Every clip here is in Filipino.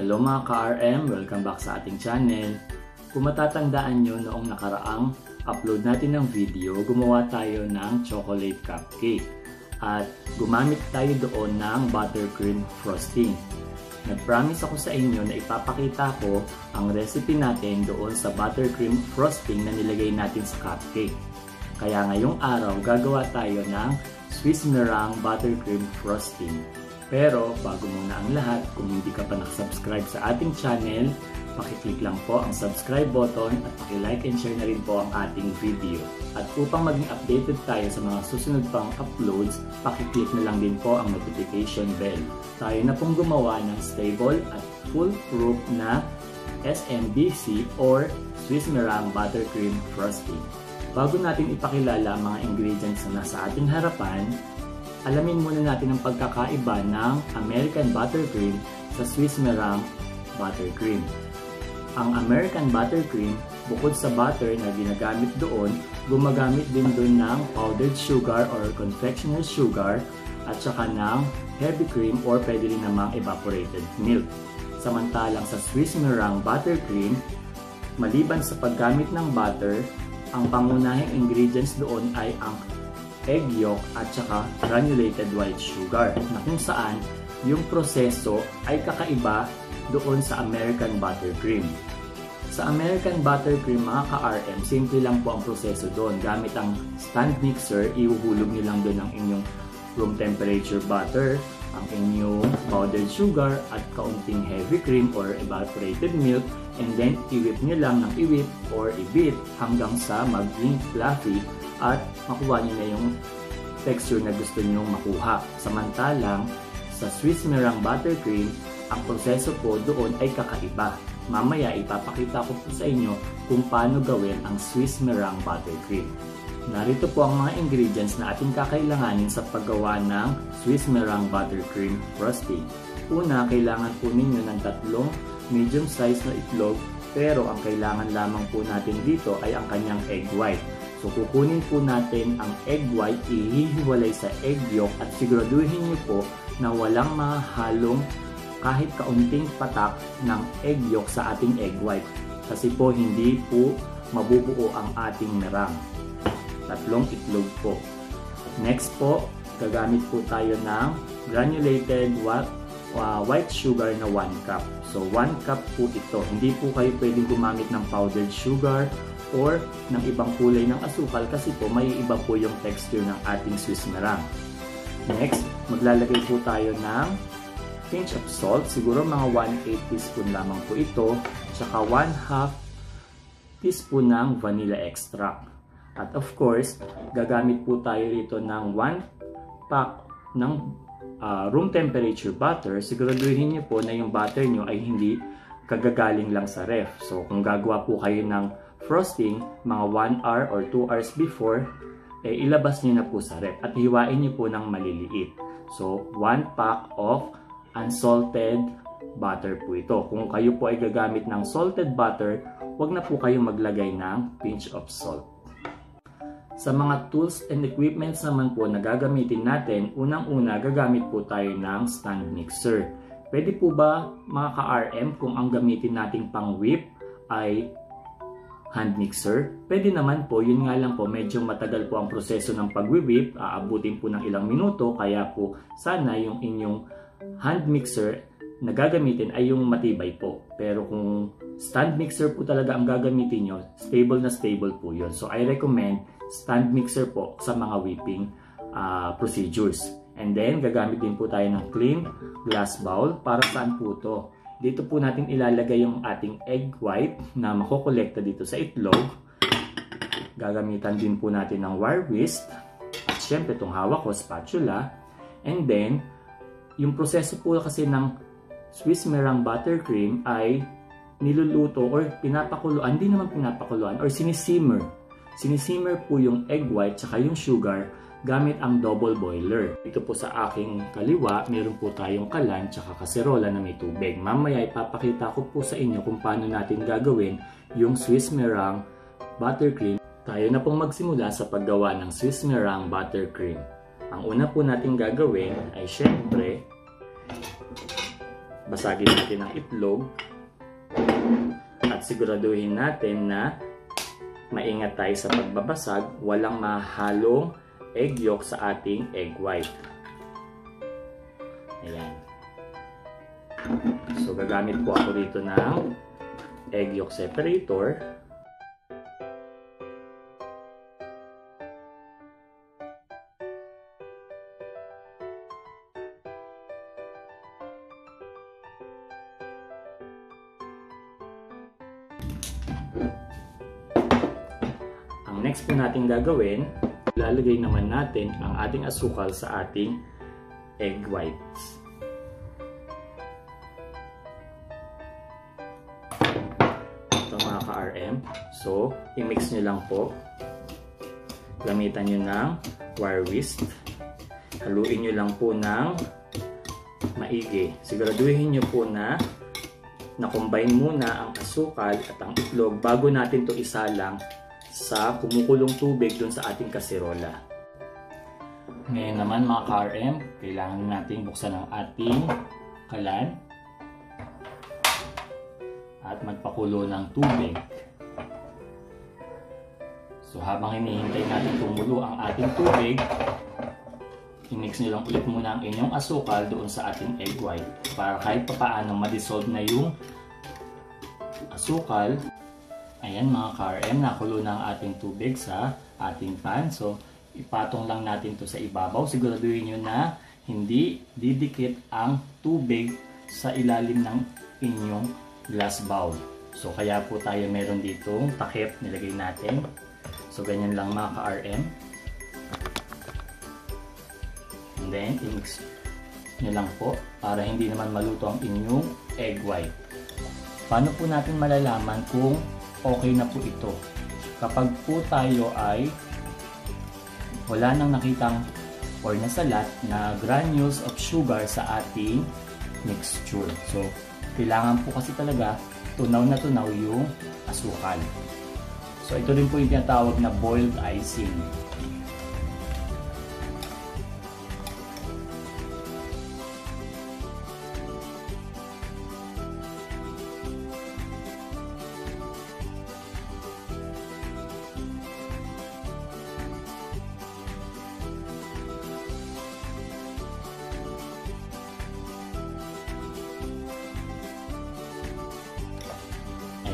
Hello mga ka-RM! Welcome back sa ating channel. Kung matatandaan nyo noong nakaraang upload natin ng video, gumawa tayo ng chocolate cupcake. At gumamit tayo doon ng buttercream frosting. Nag-promise ako sa inyo na ipapakita ko ang recipe natin doon sa buttercream frosting na nilagay natin sa cupcake. Kaya ngayong araw gagawa tayo ng Swiss meringue buttercream frosting. Pero bago muna ang lahat, kung hindi ka pa nakasubscribe sa ating channel, pakiclick lang po ang subscribe button at pakilike and share na rin po ang ating video. At upang maging updated tayo sa mga susunod pang uploads, pakiclick na lang din po ang notification bell. Tayo na pong gumawa ng stable at foolproof na SMBC or Swiss Meringue Buttercream Frosting. Bago natin ipakilala ang mga ingredients na nasa ating harapan, alamin muna natin ang pagkakaiba ng American Buttercream sa Swiss Meringue Buttercream. Ang American Buttercream, bukod sa butter na ginagamit doon, gumagamit din doon ng powdered sugar or confectioner sugar at saka ng heavy cream or pwede rin namang evaporated milk. Samantalang sa Swiss Meringue Buttercream, maliban sa paggamit ng butter, ang pangunahing ingredients doon ay ang egg yolk at saka granulated white sugar na kung saan yung proseso ay kakaiba doon sa American Buttercream. Sa American Buttercream mga ka-RM, simple lang po ang proseso doon. Gamit ang stand mixer, ihuhulog nyo lang doon ang inyong room temperature butter, ang inyong powdered sugar at kaunting heavy cream or evaporated milk and then i-whip nyo lang ng i-whip or i-beat hanggang sa maging fluffy at makuha nyo na yung texture na gusto nyo makuha. Samantalang sa Swiss Meringue Buttercream, ang proseso po doon ay kakaiba. Mamaya ipapakita ko po sa inyo kung paano gawin ang Swiss Meringue Buttercream. Narito po ang mga ingredients na ating kakailanganin sa paggawa ng Swiss Meringue Buttercream Frosting. Una, kailangan po ninyo ng tatlong medium size na itlog pero ang kailangan lamang po natin dito ay ang kanyang egg white. So kukunin po natin ang egg white, ihihiwalay sa egg yolk at siguraduhin niyo po na walang mahalong kahit kaunting patak ng egg yolk sa ating egg white. Kasi po hindi po mabubuo ang ating merang. Tatlong itlog po. Next po, gagamit po tayo ng granulated uh, white sugar na 1 cup. So 1 cup po ito. Hindi po kayo pwedeng gumamit ng powdered sugar or ng ibang kulay ng asukal kasi po may iba po yung texture ng ating Swiss meringue. Next, maglalagay po tayo ng pinch of salt. Siguro mga 1 8 teaspoon lamang po ito. Tsaka 1 half teaspoon ng vanilla extract. At of course, gagamit po tayo rito ng 1 pack ng uh, room temperature butter. Siguraduhin niyo po na yung butter niyo ay hindi kagagaling lang sa ref. So kung gagawa po kayo ng frosting mga 1 hour or 2 hours before, eh, ilabas niyo na po sa rep at hiwain niyo po ng maliliit. So, 1 pack of unsalted butter po ito. Kung kayo po ay gagamit ng salted butter, huwag na po kayong maglagay ng pinch of salt. Sa mga tools and equipments naman po na gagamitin natin, unang-una gagamit po tayo ng stand mixer. Pwede po ba mga ka-RM kung ang gamitin nating pang whip ay hand mixer. Pwede naman po, yun nga lang po, medyo matagal po ang proseso ng pagwi-whip, aabutin po ng ilang minuto, kaya po sana yung inyong hand mixer na gagamitin ay yung matibay po. Pero kung stand mixer po talaga ang gagamitin nyo, stable na stable po yun. So I recommend stand mixer po sa mga whipping uh, procedures. And then, gagamit din po tayo ng clean glass bowl. Para saan po to? Dito po natin ilalagay yung ating egg white na makokolekta dito sa itlog. Gagamitan din po natin ng wire whisk. At syempre itong hawak ko, spatula. And then, yung proseso po kasi ng Swiss meringue buttercream ay niluluto or pinapakuluan, hindi naman pinapakuluan, or sinisimmer. Sinisimmer po yung egg white tsaka yung sugar gamit ang double boiler. Ito po sa aking kaliwa, meron po tayong kalan tsaka kaserola na may tubig. Mamaya ipapakita ko po sa inyo kung paano natin gagawin yung Swiss meringue buttercream. Tayo na pong magsimula sa paggawa ng Swiss meringue buttercream. Ang una po natin gagawin ay syempre basagin natin ang itlog at siguraduhin natin na maingat tayo sa pagbabasag, walang mahalong egg yolk sa ating egg white. Ayan. So, gagamit po ako dito ng egg yolk separator. Gagawin, lalagay naman natin ang ating asukal sa ating egg whites. Ito mga ka-RM. So, i-mix nyo lang po. Gamitan nyo ng wire whisk. Haluin nyo lang po ng maigi. Siguraduhin nyo po na na-combine muna ang asukal at ang itlog bago natin to isalang sa kumukulong tubig dun sa ating kaserola. Ngayon naman mga ka-RM, kailangan natin buksan ang ating kalan at magpakulo ng tubig. So habang hinihintay natin tumulo ang ating tubig, i-mix nyo lang ulit muna ang inyong asukal doon sa ating egg white para kahit papaano ma-dissolve na yung asukal Ayan mga ka-RM, nakulo na ang ating tubig sa ating pan. So, ipatong lang natin to sa ibabaw. Siguraduhin nyo na hindi didikit ang tubig sa ilalim ng inyong glass bowl. So, kaya po tayo meron ditong takip nilagay natin. So, ganyan lang mga ka-RM. And then, i-mix nyo lang po para hindi naman maluto ang inyong egg white. Paano po natin malalaman kung okay na po ito. Kapag po tayo ay wala nang nakitang or nasalat na granules of sugar sa ating mixture. So, kailangan po kasi talaga tunaw na tunaw yung asukal. So, ito rin po yung tinatawag na boiled icing.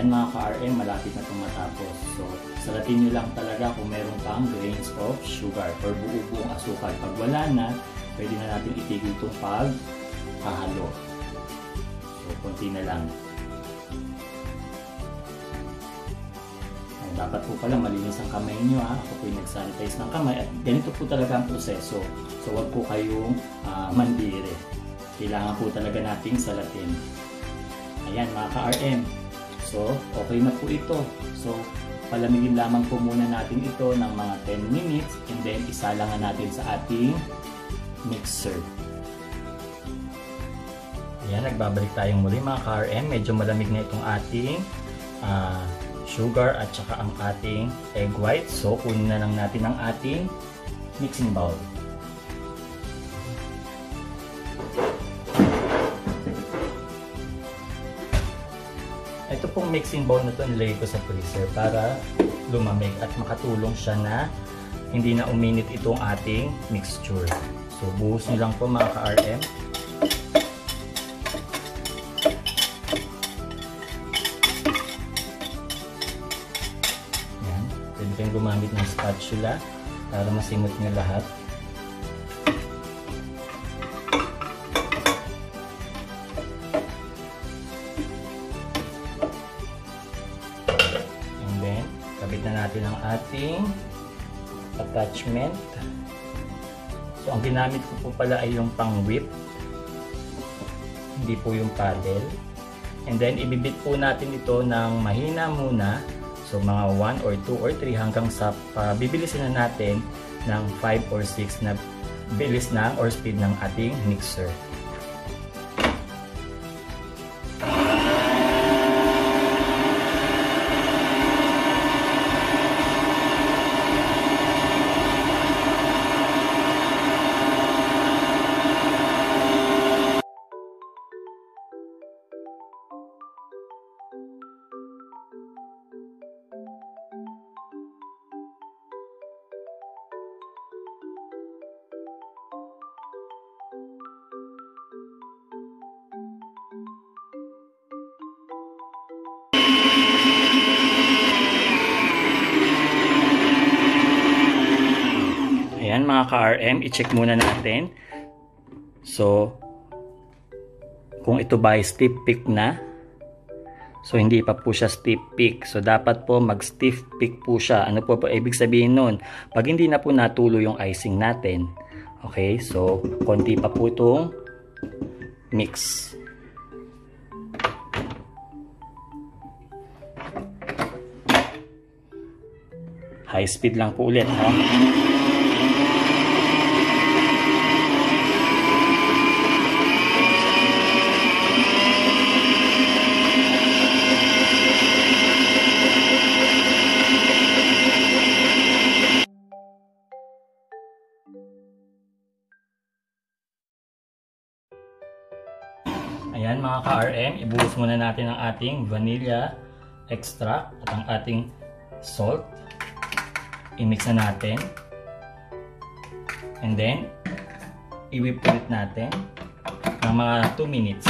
Ayan mga ka-RM, malapit na itong matapos. So, salatin nyo lang talaga kung meron pang grains of sugar or buo-buong asukal. Pag wala na, pwede na natin itigil itong pagkahalo. So, konti na lang. Ang dapat po pala malinis ang kamay nyo ha. Ako po yung nag-sanitize ng kamay at ganito po talaga ang proseso. So, wag po kayong uh, mandire. Kailangan po talaga nating salatin. Ayan mga ka-RM, So, okay na po ito. So, palamigin lamang po muna natin ito ng mga 10 minutes and then isalangan natin sa ating mixer. Ayan, nagbabalik tayong muli mga ka-RM. Medyo malamig na itong ating uh, sugar at saka ang ating egg white. So, kunin na lang natin ang ating mixing bowl. Ito pong mixing bowl na to nilagay ko sa freezer para lumamig at makatulong siya na hindi na uminit itong ating mixture. So buhos nyo lang po mga ka-RM. Yan. Pwede kayong gumamit ng spatula para masimot nyo lahat. Kabit na natin ang ating attachment. So, ang ginamit ko po pala ay yung pang whip. Hindi po yung paddle. And then, ibibit po natin ito ng mahina muna. So, mga 1 or 2 or 3 hanggang sa uh, na natin ng 5 or 6 na bilis na or speed ng ating mixer. ka-RM, i-check muna natin. So, kung ito ba ay stiff pick na. So, hindi pa po siya stiff pick. So, dapat po mag-stiff pick po siya. Ano po po ibig sabihin nun? Pag hindi na po natulo yung icing natin. Okay, so, konti pa po itong mix. High speed lang po ulit ha. Ayan mga ka-RM, ibuhos muna natin ang ating vanilla extract at ang ating salt. I-mix na natin. And then, i-whip ulit natin ng mga 2 minutes.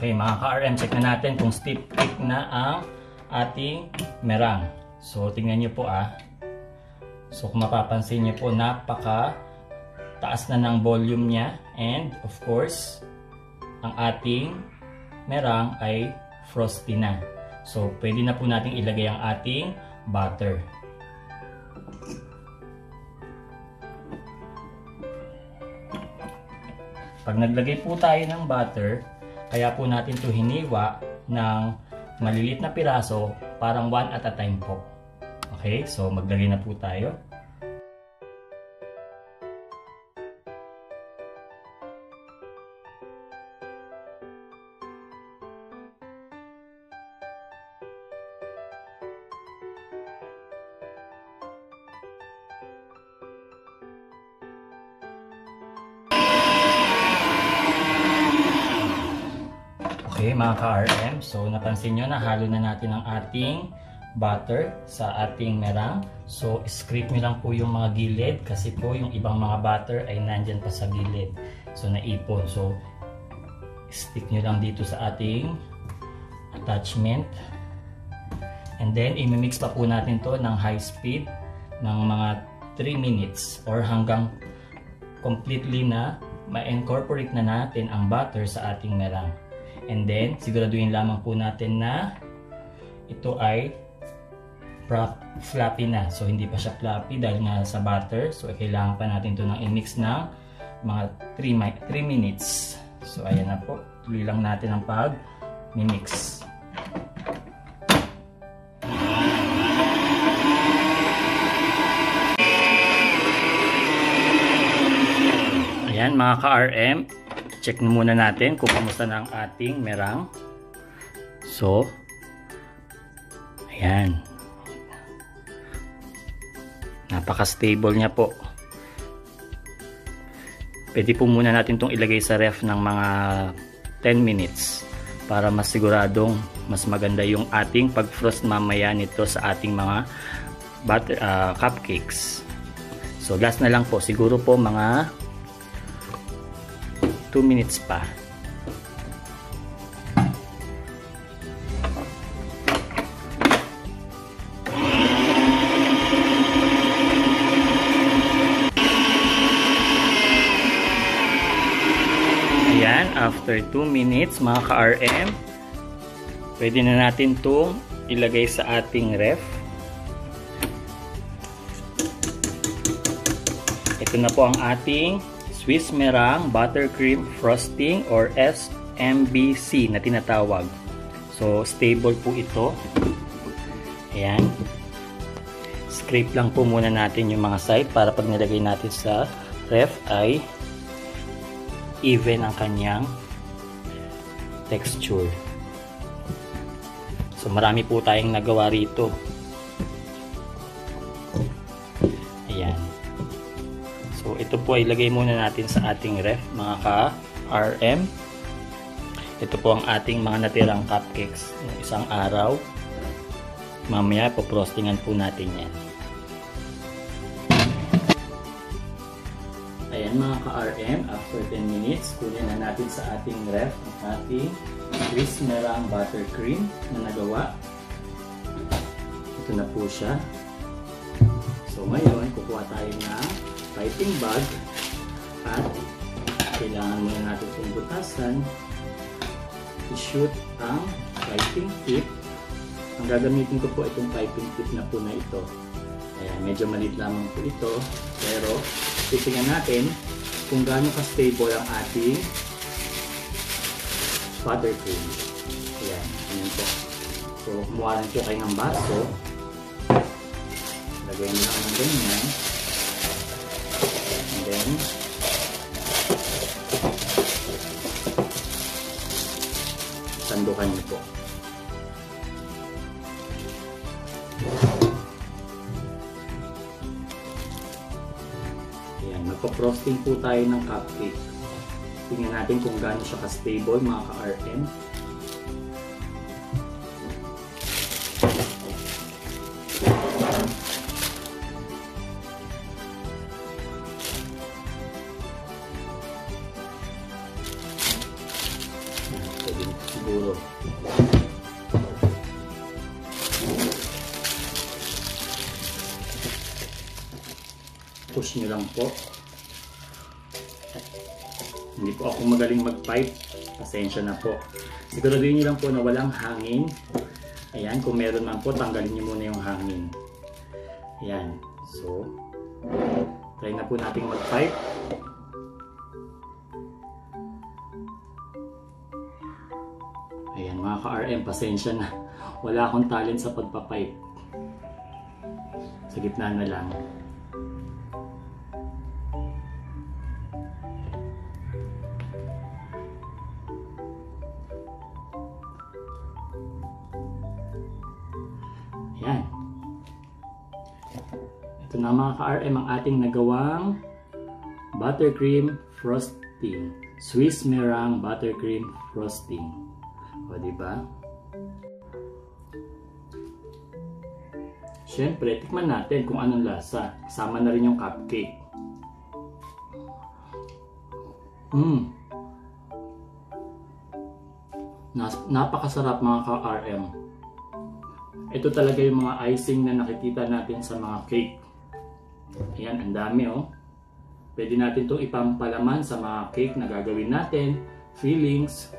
Okay mga ka-RM, check na natin kung stiff thick na ang ating merang. So, tingnan nyo po ah. So, kung mapapansin nyo po, napaka taas na ng volume niya. And, of course, ang ating merang ay frosty na. So, pwede na po natin ilagay ang ating butter. Pag naglagay po tayo ng butter, kaya po natin to hiniwa ng malilit na piraso, parang one at a time po. Okay, so maglagay na po tayo. Okay mga ka-RM, so napansin nyo na halo na natin ang ating butter sa ating merang. So scrape nyo lang po yung mga gilid kasi po yung ibang mga butter ay nandyan pa sa gilid. So naipon. So stick nyo lang dito sa ating attachment. And then imimix pa po natin to ng high speed ng mga 3 minutes or hanggang completely na ma-incorporate na natin ang butter sa ating merang. And then, siguraduhin lamang po natin na ito ay fluffy na. So, hindi pa siya fluffy dahil nga sa butter. So, kailangan pa natin ito ng i-mix ng mga 3, 3 minutes. So, ayan na po. Tuloy lang natin ang pag-mix. Ayan mga ka-RM, check na muna natin kung kamusta na ang ating merang. So, ayan. Napaka-stable niya po. Pwede po muna natin itong ilagay sa ref ng mga 10 minutes para mas siguradong mas maganda yung ating pag-frost mamaya nito sa ating mga butter, uh, cupcakes. So, last na lang po. Siguro po mga 2 minutes pa. After 2 minutes mga ka-RM, pwede na natin itong ilagay sa ating ref. Ito na po ang ating Swiss Merang Buttercream Frosting or SMBC na tinatawag. So, stable po ito. Ayan. Scrape lang po muna natin yung mga side para pag nilagay natin sa ref ay even ang kanyang texture. So, marami po tayong nagawa rito. Ayan. So, ito po ay ilagay muna natin sa ating ref, mga ka-RM. Ito po ang ating mga natirang cupcakes ng isang araw. Mamaya, poprostingan po natin yan. Ayan mga ka-RM, after 10 minutes, kunin na natin sa ating ref ang ating Swiss Merang Buttercream na nagawa. Ito na po siya. So ngayon, kukuha tayo ng piping bag at kailangan muna natin itong butasan i-shoot ang piping tip. Ang gagamitin ko po itong piping tip na po na ito. Ayan, medyo maliit lamang po ito. Pero, titingnan natin kung gaano ka-stable ang ating buttercream. Ayan, ayan po. So, kumuha lang po kayo ng baso. Lagyan nyo lang ng ganyan. And then, sandukan niyo po. Ayan, magpa-frosting po tayo ng cupcake. Tingnan natin kung gaano siya ka-stable mga ka-RM. Siguro. Push nyo lang po. Hindi po ako magaling mag-pipe. Pasensya na po. Siguraduhin nyo lang po na walang hangin. Ayan, kung meron man po, tanggalin nyo muna yung hangin. Ayan. So, try na po natin mag-pipe. Ayan mga ka-RM, pasensya na. Wala akong talent sa pagpapipe. Sa gitna na lang. ka-RM ang ating nagawang buttercream frosting. Swiss Meringue buttercream frosting. O, ba? Siyempre, tikman natin kung anong lasa. Kasama na rin yung cupcake. Mmm. Napakasarap mga ka-RM. Ito talaga yung mga icing na nakikita natin sa mga cake. Ayan, ang dami oh. Pwede natin itong ipampalaman sa mga cake na gagawin natin. Fillings.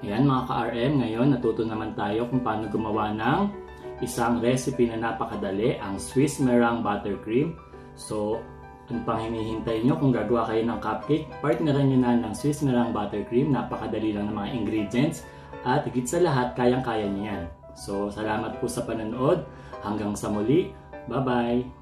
Ayan mga ka-RM, ngayon natuto naman tayo kung paano gumawa ng isang recipe na napakadali, ang Swiss Meringue Buttercream. So, ano pang hinihintay nyo kung gagawa kayo ng cupcake? Partneran nyo na ng Swiss Meringue Buttercream. Napakadali lang ng mga ingredients. At higit sa lahat, kayang-kaya nyo yan. So, salamat po sa panonood. Hanggang sa muli. Bye-bye!